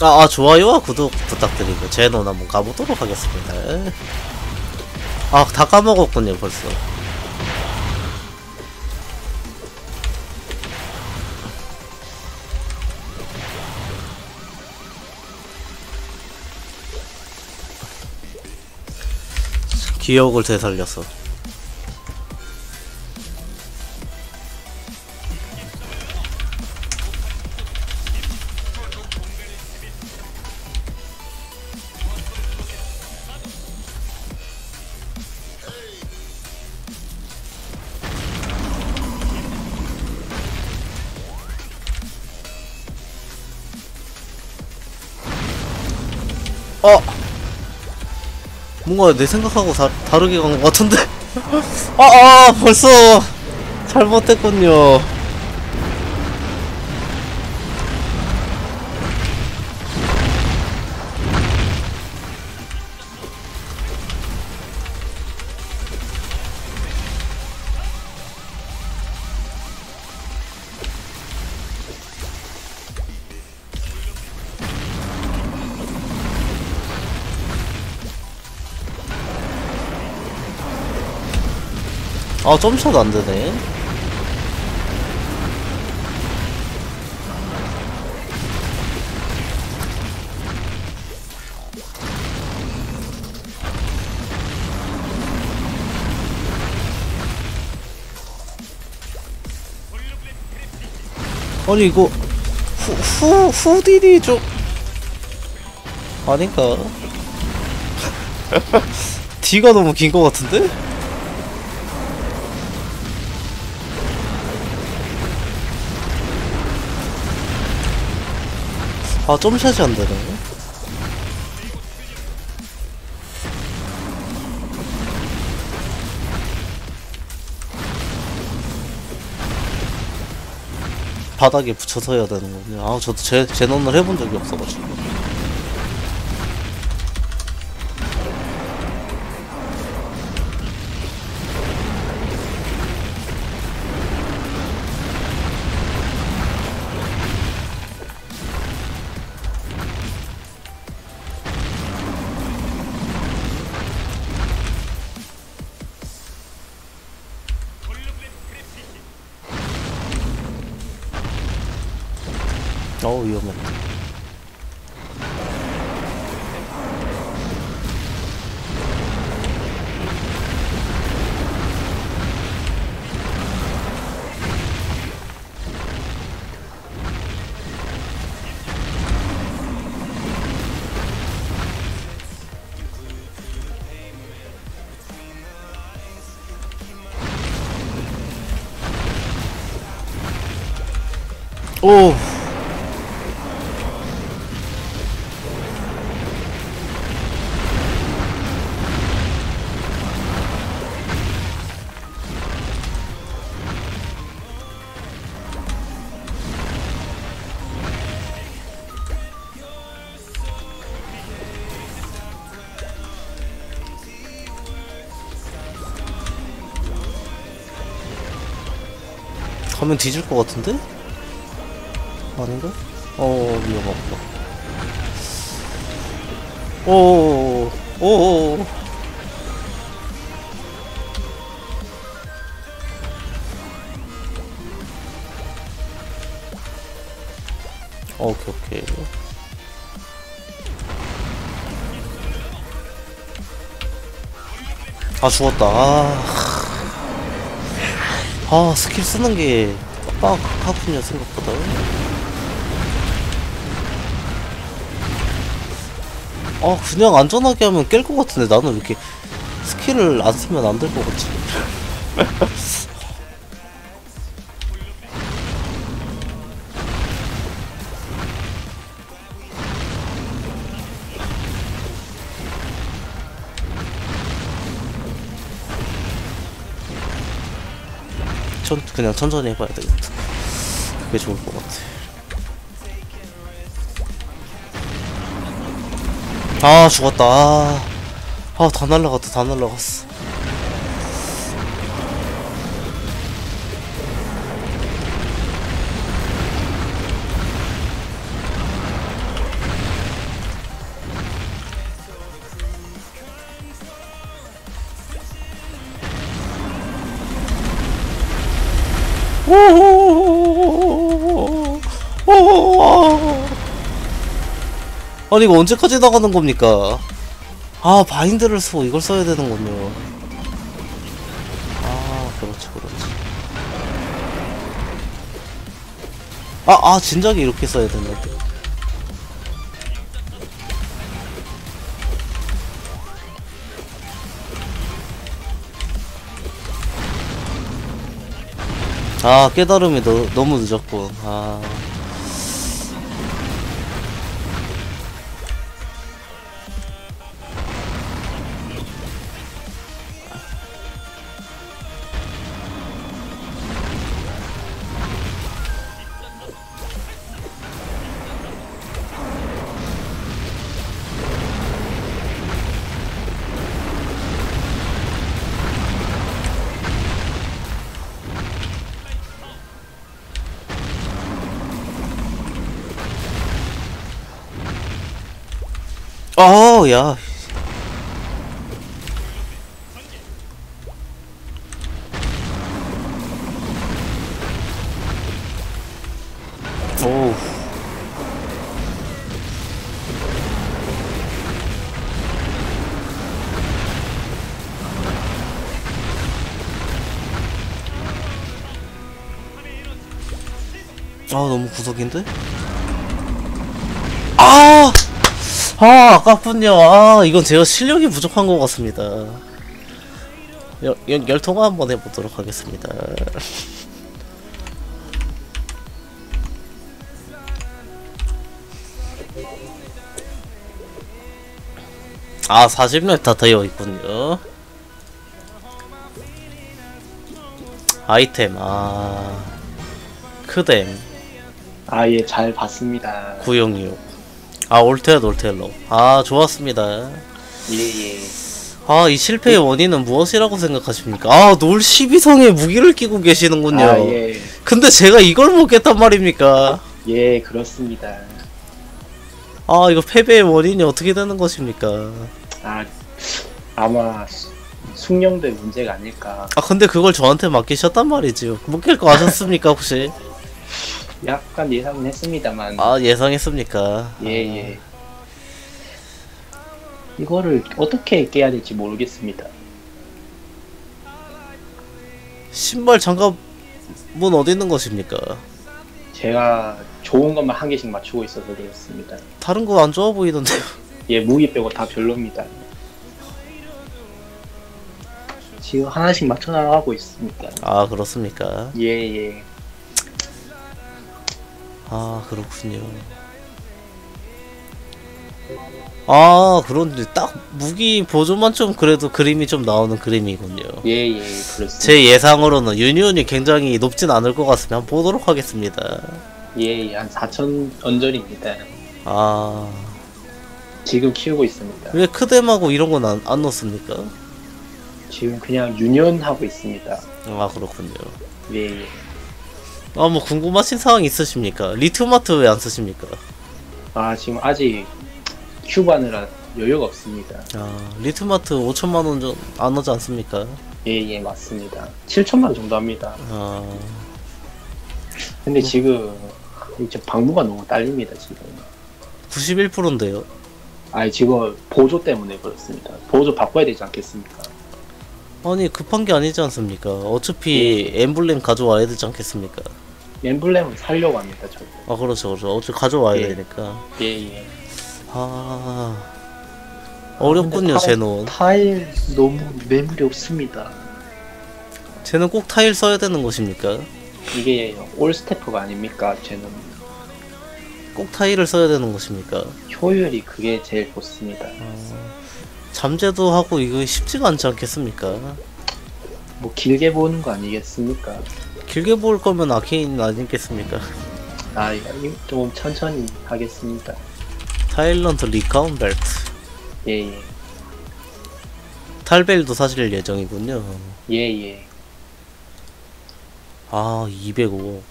아, 아 좋아요와 구독 부탁드리고 제노 한번 가보도록 하겠습니다. 아, 다 까먹었군요, 벌써. 기억을 되살려서. 어! 뭔가 내 생각하고 다, 다르게 간 것 같은데? 아, 아, 벌써 잘못했군요. 아, 점차도 안 되네. 아니 이거 후, 후, 후딜이 좀 아닌가? D가 너무 긴 것 같은데? 아 점샷이 안 되네. 바닥에 붙여서 해야 되는군요. 아 저도 제 제논을 해본 적이 없어가지고. 어우 위험했다. 오. 가면 뒤질 것 같은데? 아닌가? 어 위험하다. 오, 오, 오. 오케이 오케이. 아 죽었다. 아, 아 스킬 쓰는 게 빡빡하군요 생각보다. 아 그냥 안전하게 하면 깰 것 같은데 나는 왜 이렇게 스킬을 안 쓰면 안 될 것 같지? 천 그냥 천천히 해봐야 되겠다. 그게 좋을 것 같아. 아 죽었다 아, 아, 다 날라갔다 다 날라갔어 아니 이거 언제까지 나가는 겁니까? 아 바인드를 쓰고 이걸 써야 되는군요. 아 그렇지 그렇지. 아, 아, 진작에 이렇게 써야 되는데. 아, 깨달음이 너, 너무 늦었군. 아. 어, 야. 오. 아, 너무 구석인데? 아! 아, 아깝군요. 아, 이건 제가 실력이 부족한 것 같습니다. 열, 열, 열통화 한번 해보도록 하겠습니다. 아, 40렙 다 되어 있군요. 아이템, 아. 크뎀, 아, 예, 잘 봤습니다. 906. 아, 올테어, 올텔로. 아, 좋았습니다. 예, 예. 아, 이 실패의 원인은 무엇이라고 생각하십니까? 아, 놀 12성에 무기를 끼고 계시는군요. 아, 예. 근데 제가 이걸 먹겠단 말입니까? 예, 그렇습니다. 아, 이거 패배의 원인이 어떻게 되는 것입니까? 아, 아마 수- 숙련도의 문제가 아닐까. 아, 근데 그걸 저한테 맡기셨단 말이지요. 못 깰 거 아셨습니까, 혹시? 약간 예상은 했습니다만. 아, 예상했습니까? 예, 예. 이거를 어떻게 깨야 될지 모르겠습니다. 신발 장갑은 어디 있는 것입니까? 제가 좋은 것만 한 개씩 맞추고 있어서 그렇습니다. 다른 거 안 좋아 보이던데요. 예, 무기 빼고 다 별로입니다. 지금 하나씩 맞춰 나가고 있습니다. 아, 그렇습니까? 예, 예. 아, 그렇군요. 아, 그런데 딱 무기 보조만 좀 그래도 그림이 좀 나오는 그림이군요. 예, 예, 그렇습니다. 제 예상으로는 유니온이 굉장히 높진 않을 것 같으면 한번 보도록 하겠습니다. 예, 예, 한 4천 언저리입니다. 아, 지금 키우고 있습니다. 왜 크뎀하고 이런 건 안 안 넣습니까? 지금 그냥 유년하고 있습니다. 아, 그렇군요. 예, 예. 아, 뭐 궁금하신 사항 있으십니까? 리튬 하트 왜 안 쓰십니까? 아, 지금 아직 큐브 하느라 여유가 없습니다. 아, 리튬 하트 5천만 원쯤 하지 않습니까? 예, 예, 맞습니다. 7천만 정도 합니다. 아, 근데 지금 이제 방무가 너무 딸립니다, 지금. 91%인데요. 아, 지금 보조 때문에 그렇습니다. 보조 바꿔야 되지 않겠습니까? 아니 급한 게 아니지 않습니까? 어차피 엠블렘 가져와야 되지 않겠습니까? 엠블렘은 살려고 합니다, 저도. 아 그렇죠 그렇죠 어차피 가져와야 예. 되니까 예, 예. 아 어렵군요 근데 쟤는 타일 너무 매물이 없습니다. 쟤는 꼭 타일 써야 되는 것입니까? 이게 올 스태프가 아닙니까, 쟤는. 꼭 타일을 써야 되는 것입니까? 효율이 그게 제일 좋습니다. 잠재도 하고 이거 쉽지가 않지 않겠습니까? 뭐 길게 보는 거 아니겠습니까? 길게 볼 거면 아케인 아니겠습니까? 아, 좀 천천히 하겠습니다. 타일런트 리카운 벨트 예, 예. 탈벨도 사실 예정이군요 예, 예. 아 205.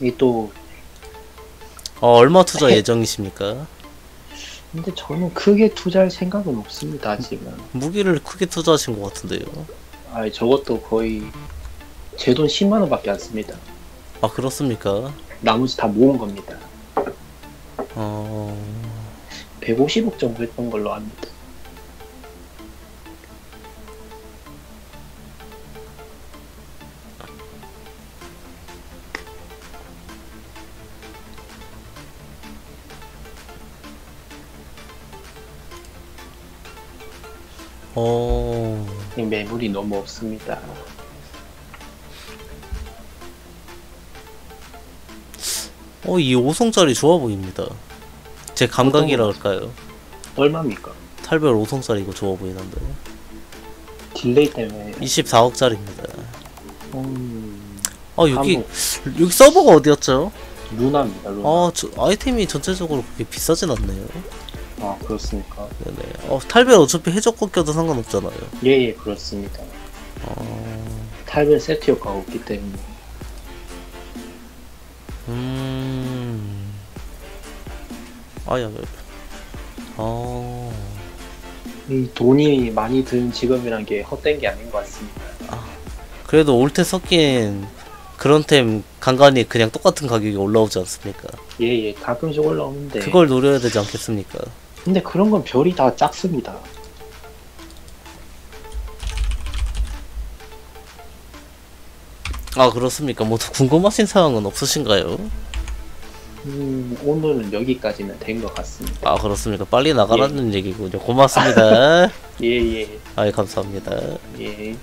이게 또, 어, 얼마 투자 예정이십니까? 근데 저는 크게 투자할 생각은 없습니다, 아직은. 무기를 크게 투자하신 것 같은데요 아, 저것도 거의 제 돈 10만 원밖에 안 씁니다. 아 그렇습니까? 나머지 다 모은 겁니다. 어 150억 정도 했던 걸로 압니다. 어... 이 매물이 너무 없습니다. 어, 이 5성짜리 좋아 보입니다. 제 감각이라 할까요? 얼마입니까? 탈별 5성짜리 이거 좋아 보이는데. 딜레이 때문에 24억짜리입니다. 음, 아, 여기, 한국 여기 서버가 어디였죠? 루나입니다. 루나. 아, 저, 아이템이 전체적으로 그렇게 비싸진 않네요. 아 그렇습니까? 네네. 어, 탈별 어차피 해적과 껴도 상관없잖아요. 예 예 그렇습니다. 어... 탈별 세트 효과가 없기 때문에 아야, 야. 어... 이 돈이 많이 든 직업이란 게 헛된 게 아닌 것 같습니다. 그래도 올 때 섞인 그런 템 간간히 그냥 똑같은 가격이 올라오지 않습니까? 예예 가끔씩 올라오는데 그걸 노려야 되지 않겠습니까? 근데 그런 건 별이 다 작습니다. 아 그렇습니까? 뭐 더 궁금하신 사항은 없으신가요? 음, 오늘은 여기까지는 된 것 같습니다. 아 그렇습니까? 빨리 나가라는 얘기군요. 고맙습니다. 예예 아이 감사합니다. 예.